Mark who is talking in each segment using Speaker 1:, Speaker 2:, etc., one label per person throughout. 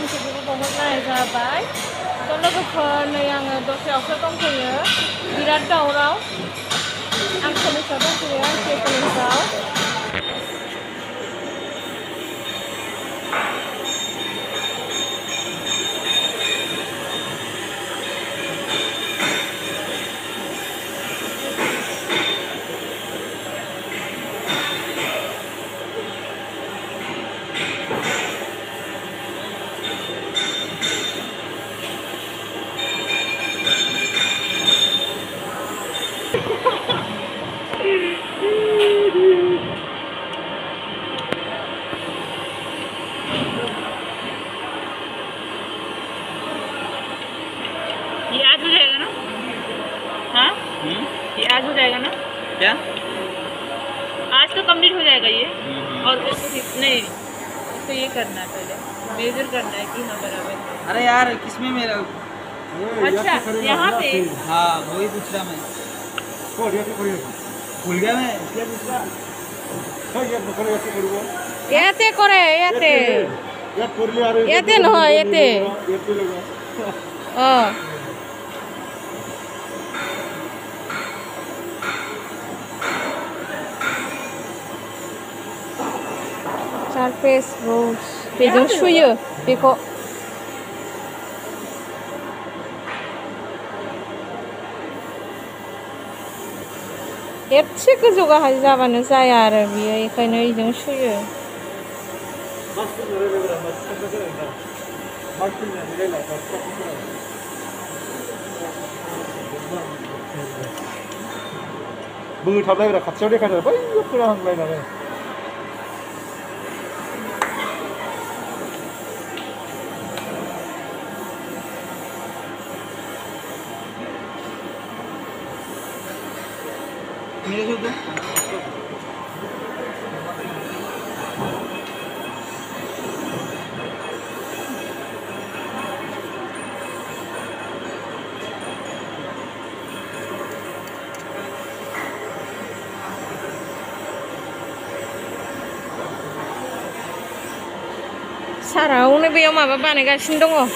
Speaker 1: xin chị cũng có hôm
Speaker 2: nay
Speaker 1: giờ bái. Có lúc cái phần này ăn ờ, đồ xèo sẽ không thể nhớ. Vì đã đầu đâu ăn không
Speaker 2: được đâu thì ăn
Speaker 1: kia không được
Speaker 2: đâu वही पूछ रहा मैं भूल गया मैं इसलिए पूछ रहा
Speaker 3: ইয়াতে কৰে ইয়াতে ইয়াতে নহয় ইয়াতে অঁ सारफेस रस बेजों सुयो बेखौ एसे गोजौ गाहाय जाबानो जाया आरो बियो बेखायनो बेजों सुयो
Speaker 4: बोथाबलायग्रा खाथियाव देखायथार बैयाव खोनाहांलायनानै
Speaker 3: 밀어줘도 돼? 살아 오늘
Speaker 4: 비염아
Speaker 2: 바바네가 신동호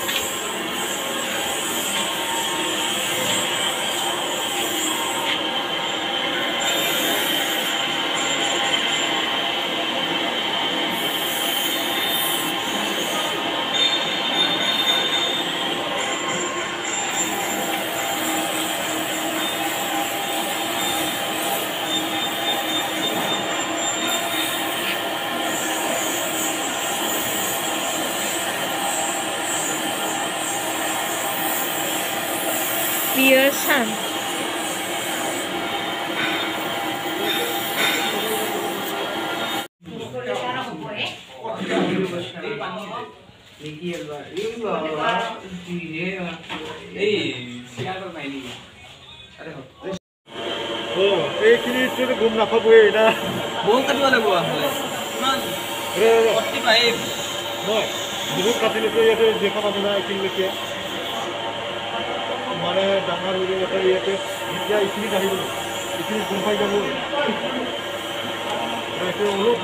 Speaker 2: লাগিব হ'লে
Speaker 4: নহয় বহুত ইয়াতে এইখিনিলৈকে মানে ডাঙৰ হৈ ইয়াতে ইয়াতে যেতিয়া এইখিনিত আহিব। এইখিনিত গম পাই যাব? অলপ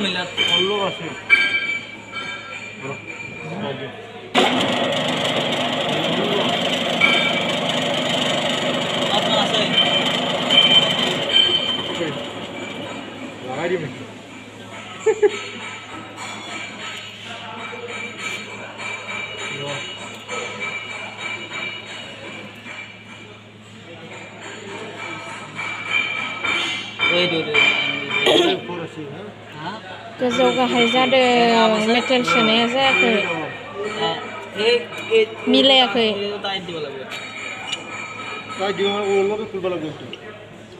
Speaker 4: mira,
Speaker 2: con.
Speaker 3: गोजौ गाहाय जादों मेटेल सोनाया जायाखै
Speaker 2: एक एक
Speaker 3: मिलायाखै
Speaker 2: तो टाइट দিব লাগিব
Speaker 4: তাই দিওঁ ওৰ লগত খুলিব লাগিব এইটো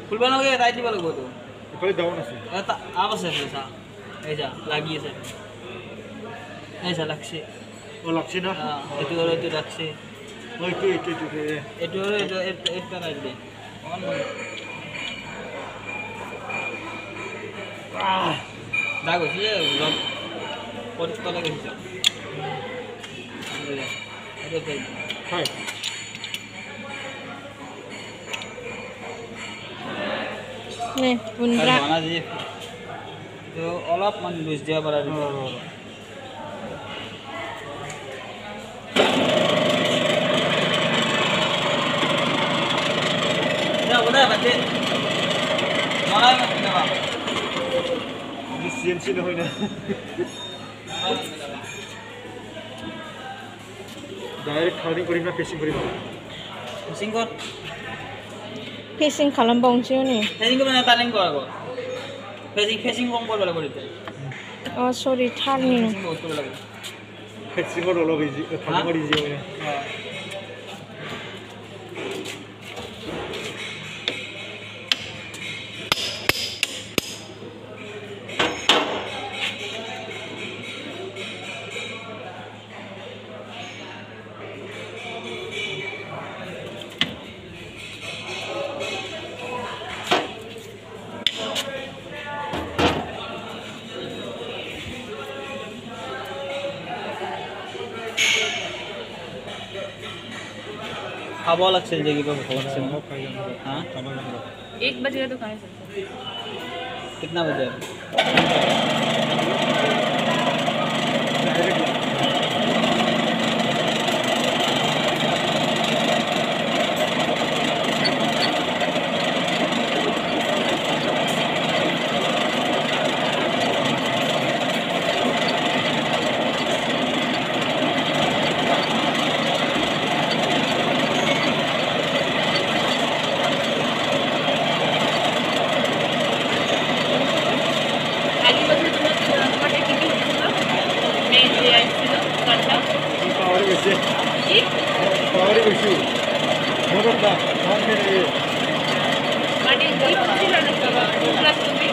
Speaker 2: খুলব নালাগে টাইট দিব লাগিব তো
Speaker 4: ইফালে ডাউন আছে
Speaker 2: এটা আপ আছে চা এই যা লাগি আছে এই যা লাগছে
Speaker 4: অ লাগছে না
Speaker 2: হ্যাঁ এইটো আৰু এইটো লাগছে
Speaker 4: অ এইটো এইটো এইটো এ,
Speaker 2: এইটো আৰু এইটো এইটো এইটো টাইট দে
Speaker 4: আহ,
Speaker 2: দাগ হৈছে যে অলপ পৰিষ্কাৰ গৈছে
Speaker 4: হয়।
Speaker 2: অলপমান লুজ দিব পাৰা
Speaker 4: অ, অ, অ।
Speaker 2: হ'ব দে বাদ দে মৰাই মাতি যাবা
Speaker 4: siem sini hoy na direct khali kori na
Speaker 2: facing kori
Speaker 3: facing kor facing
Speaker 2: khalam ba unchi ni facing ko mana taling ko ago facing facing
Speaker 3: kom bol bol
Speaker 2: kori te oh sorry
Speaker 4: turning facing ko lo lo bhi khali
Speaker 2: kori ji ho na अब अलग
Speaker 4: चल जाएगी तो से।
Speaker 2: हाँ?
Speaker 1: एक बजे तो कहाँ
Speaker 2: कितना बजे?
Speaker 4: Power
Speaker 1: issue.
Speaker 4: More of that. One minute. But
Speaker 1: is deep still on the cover? Plus to be.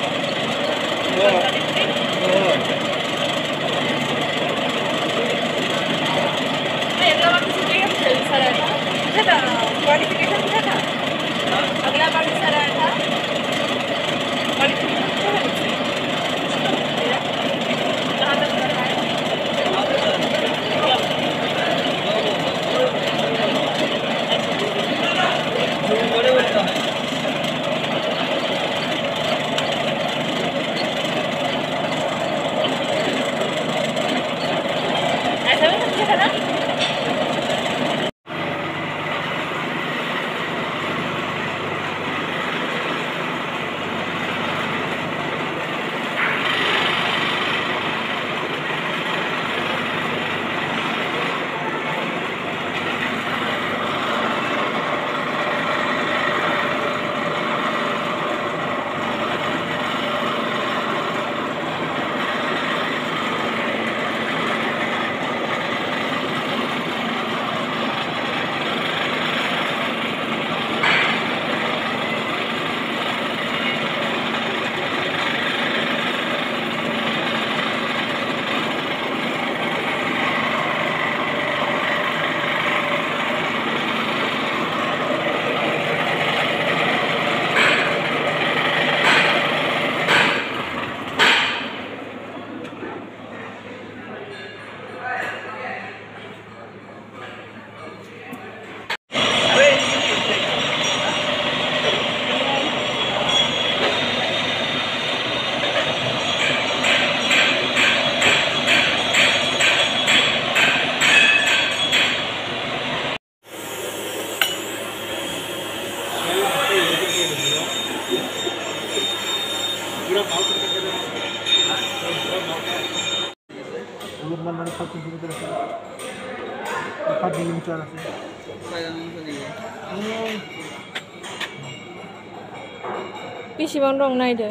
Speaker 1: अगला पार्टिसिपेट सर आया था था क्वालिफिकेशन था अगला पार्टी सर आया था
Speaker 3: बेसेबां दं नायदो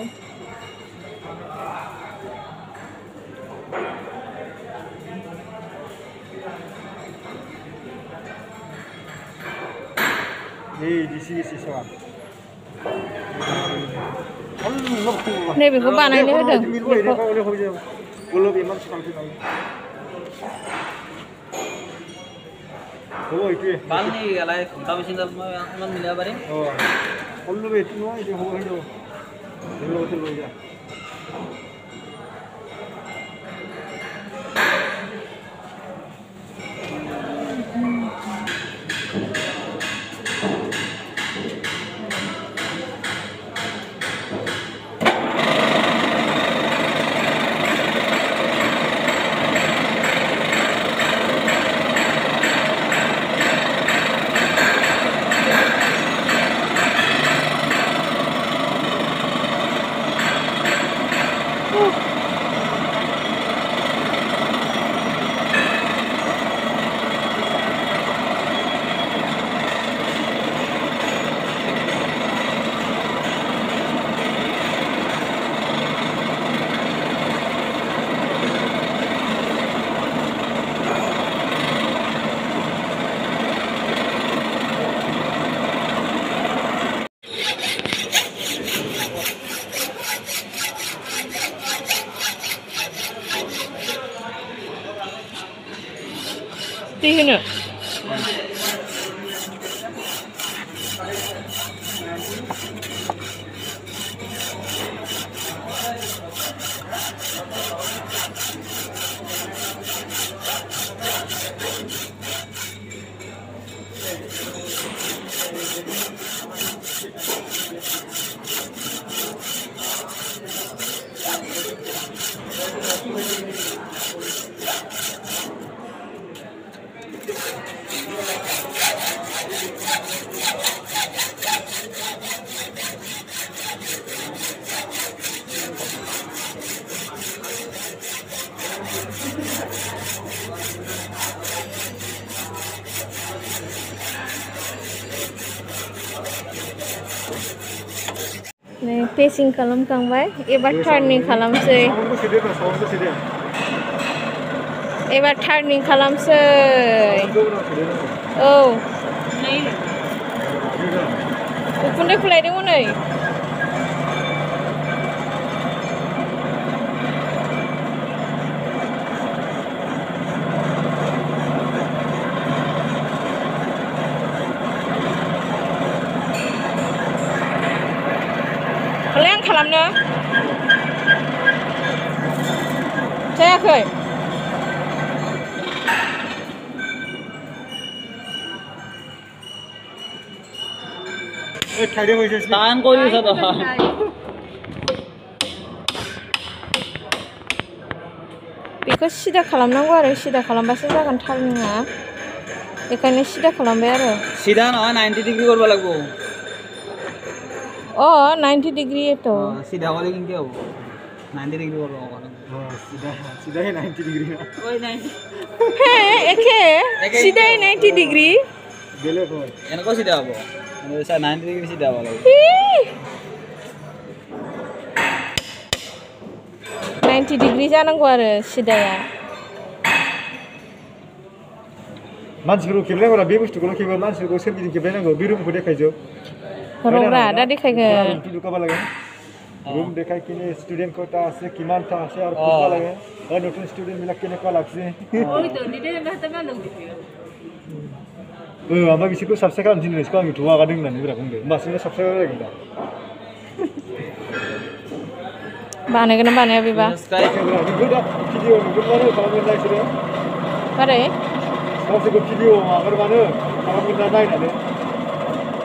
Speaker 3: नैबेखौ बानायनो होदों
Speaker 4: হ'ব এইটোৱে
Speaker 2: ভাল নেকি গেলাই ঘণ্টা মিলাব পাৰিম
Speaker 4: অঁ সকলো এইটো নহয় এতিয়া হ'ব সেইটো লৈ যা
Speaker 3: नै पेसिं खालामखांबाय एबार टार्निं खालामसै
Speaker 4: साउन्डबो सोदो ना साउन्डबो सोदो
Speaker 3: एबार टार्निं खालामसै
Speaker 4: साउन्डबो ना सोदो ना
Speaker 3: औ
Speaker 1: नहीं
Speaker 3: उखुन्दै खुलायदों नै खालाय आं खालामनो जायाखै
Speaker 4: এই ঠাইতে হৈছে
Speaker 2: টান কৰি আছা তই
Speaker 3: बेखौ सिदा खालामनांगौ आरो सिदा खालामबासो जागोन टार्निङा बेखायनो सिदा खालामबाय आरो
Speaker 2: চিধা নহয় নাইণ্টি ডিগ্ৰী কৰিব লাগিব
Speaker 3: অ নাইণ্টি ডিগ্ৰী এইটো
Speaker 2: অঁ, চিধা কৰিলে কেনেকৈ হ'ব নাইণ্টি ডিগ্ৰী কৰিব কাৰণে
Speaker 4: অঁ চিধা চিধাই নাইণ্টি ডিগ্ৰী
Speaker 1: वही नहीं
Speaker 3: হে একে
Speaker 2: একে
Speaker 3: চিধাই নাইণ্টি ডিগ্ৰী
Speaker 4: বেলেগ হয়
Speaker 2: এনেকুৱা চিধা হ'ব নাইণ্টি ডিগ্ৰী চিধা হ'ব লাগিব
Speaker 3: नाइन्टि डिग्री जानांगौ आरो सिदाया
Speaker 4: मानसिफोरखौ खेबलायब्ला बे बुस्थुखौल' खेबो मानसिफोरखौ सोरगिदिं खेबलायनांगौ बे रुमखौ देखायजो
Speaker 3: रोंग्रा दा देखायगोन
Speaker 4: लुकाबा लागोन रुम देखाय किने स्टुडेन्ट कोटा आसे किमान था आसे आरो
Speaker 2: कुबा
Speaker 4: लागोन ओ नतुन स्टुडेन्ट मिला किने का
Speaker 1: लागसे ओइ तो निदे गाता मा लोग दिखियो
Speaker 4: ओ आमा बिसिखौ साबसे खालामसिनो इसखौ आं मिथुवा गादों होननानै बिरा बुंदों होमबासो साबसे जागोन दा
Speaker 3: बानायगोन बानाया बेबा
Speaker 4: भिडिअ नुगोनबानो खालामगोन नायसोरो
Speaker 3: मारै
Speaker 4: गावसोरखौ भिडिअ मागोरबानो खालामगोन ना नायनानै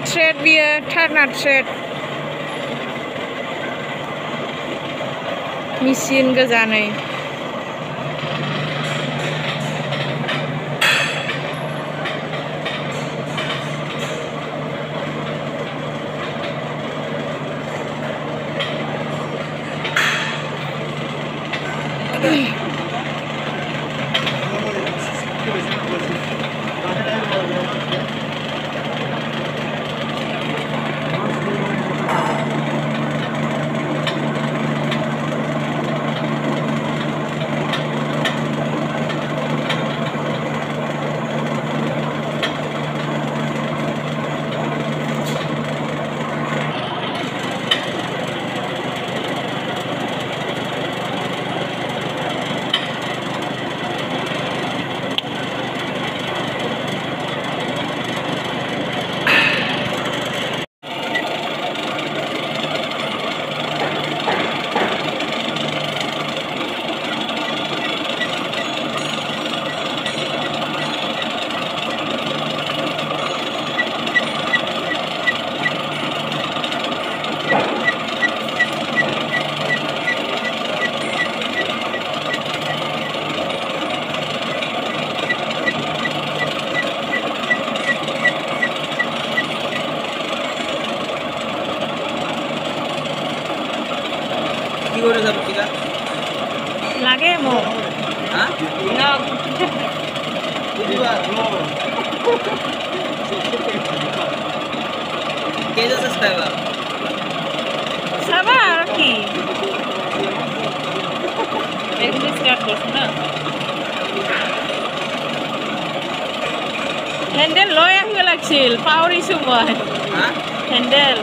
Speaker 3: ट्रेड बियो टार्नार ट्रेड मेचिन गोजा नै
Speaker 1: স্টাৰ্ট কৰছো না
Speaker 3: হেণ্ডেল লৈ আহিব লাগিছিল পাহৰিছোঁ মই
Speaker 2: हाँ
Speaker 3: হেণ্ডেল